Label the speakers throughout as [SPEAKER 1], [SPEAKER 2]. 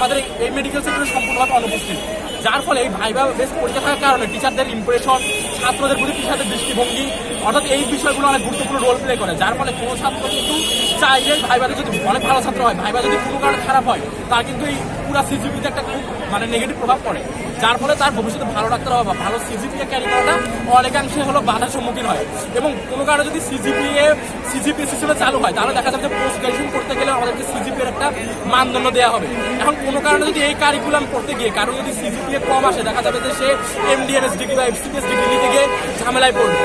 [SPEAKER 1] আমাদের এই মেডিকেল সেক্টরে সম্পূর্ণভাবে অনুপস্থিত। যার ফলে এই ভাইবা বেশ পরীক্ষা থাকার কারণে টিচারদের ইম্প্রেশন ছাত্রদের প্রতি টিচারদের দৃষ্টিভঙ্গি, অর্থাৎ এই বিষয়গুলো অনেক গুরুত্বপূর্ণ রোল প্লে করে। যার ফলে কোনো ছাত্র কিন্তু চাইলে ভাইবাতে যদি অনেক ভালো ছাত্র হয় ভাইবা যদি কোনো কারণে খারাপ হয়, তার কিন্তু এই পুরা সিজিপিতে একটা খুব মানে নেগেটিভ প্রভাব পড়ে। যার ফলে তার ভবিষ্যতে ভালো ডাক্তার হওয়া ভালো সিজিপিএ ক্যারি করাটা অনেকাংশে হলো বাধার সম্মুখীন হয়। এবং কোনো কারণে যদি সিজিপিএ সিজিপিএ সিস্টেমে চালু হয়, তাহলে দেখা যাবে যে পোস্ট গ্রাজুয়েশন করতে গেলে আমাদেরকে সিজিপিএর একটা মানদণ্ড দেওয়া হবে। এখন কোনো কারণে যদি এই কারিকুলাম করতে গিয়ে কারও যদি সিজিপিএ কম আসে, দেখা যাবে যে সে এমডিএনএস ডিগ্রি বা এফসিপিএস ডিগ্রি নিতে গিয়ে ঝামেলায় পড়বে।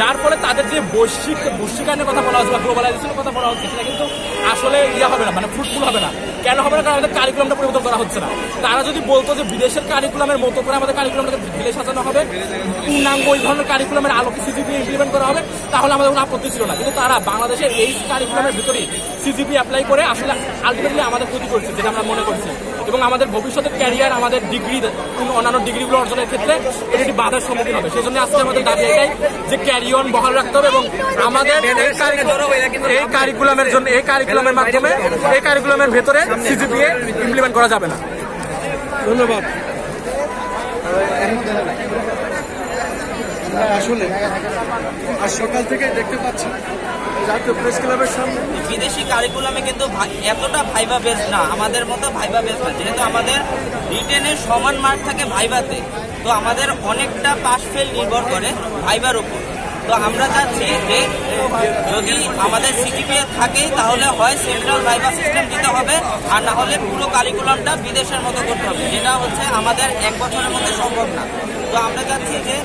[SPEAKER 1] যার ফলে তাদের যে বৈশ্বিক, বৈশ্বিকায়নের কথা বলা হচ্ছে বা গ্লোবালাইজেশনের কথা বলা হচ্ছে, সেটা কিন্তু আসলে ইয়ে হবে না মানে ফ্রুটফুল হবে না। কেন হবে না? কারণ আমাদের কারিকুলামটা পরিবর্তন করা হচ্ছে না। তারা যদি বলতো যে বিদেশের কারিকুলামের মতো করে আমাদের কারিকুলামটাকে ঢেলে সাজানো হবে পূর্ণাঙ্গ ওই ধরনের কারিকুলামের আলোকে সিজিপি ইমপ্লিমেন্ট করা হবে তাহলে আমাদের কোনো আপত্তি ছিল না। কিন্তু তারা বাংলাদেশের এই কারিকুলামের ভিতরেই সিজিপি অ্যাপ্লাই করে আসলে আলটিমেটলি আমাদের ক্ষতি করছে যেটা আমরা মনে করছি। এবং আমাদের ভবিষ্যতের ক্যারিয়ার আমাদের ডিগ্রি অন্যান্য ডিগ্রিগুলো অর্জনের ক্ষেত্রে এটি একটি বাধার সম্মুখীন হবে। সেই জন্য আজকে আমাদের দাবি এটাই যে ক্যারিয়ন বহাল রাখতে হবে এবং আমাদের এই কারিকুলাম- এই কারিকুলামের জন্য এই কারিকুলামের মাধ্যমে এই কারিকুলামের ভেতরে সিজিপিএ ইমপ্লিমেন্ট করা যাবে। না।
[SPEAKER 2] ধন্যবাদ। আসলে আজ সকাল থেকে দেখতে পাচ্ছি জাতীয় প্রেস ক্লাবের সামনে।
[SPEAKER 3] বিদেশি কারিকুলামে কিন্তু এতটা ভাইবা বেস না আমাদের মতো ভাইবা বেস না। যেহেতু আমাদের রিটেনের সমান মার্ক থাকে ভাইবাতে তো আমাদের অনেকটা পাশ ফেল নির্ভর করে ভাইবার উপর। তো আমরা চাচ্ছি যে যদি আমাদের সিজিপিএ থাকে, তাহলে হয় সেন্ট্রাল ভাইবা সিস্টেম দিতে হবে, আর না হলে পুরো কারিকুলামটা বিদেশের মতো করতে হবে। যেটা হচ্ছে আমাদের এক বছরের মধ্যে সম্ভব না। তো আমরা চাচ্ছি যে